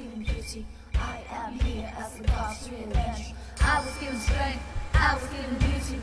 feeling guilty. I am here as the God's revenge. I was given strength, I was given beauty.